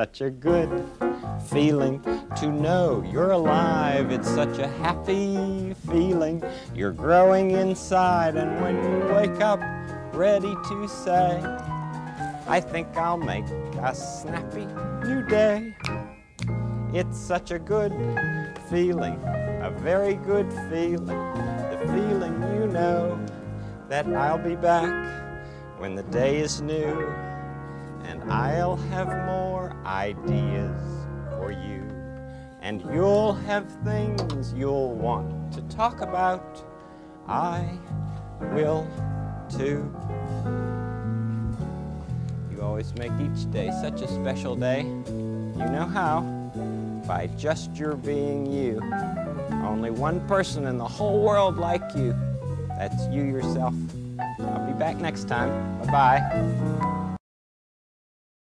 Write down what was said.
such a good feeling to know you're alive. It's such a happy feeling. You're growing inside, and when you wake up, ready to say, I think I'll make a snappy new day. It's such a good feeling, a very good feeling, the feeling you know that I'll be back when the day is new I'll have more ideas for you. And you'll have things you'll want to talk about. I will too. You always make each day such a special day. You know how? By just your being you. Only one person in the whole world like you. That's you yourself. I'll be back next time. Bye bye.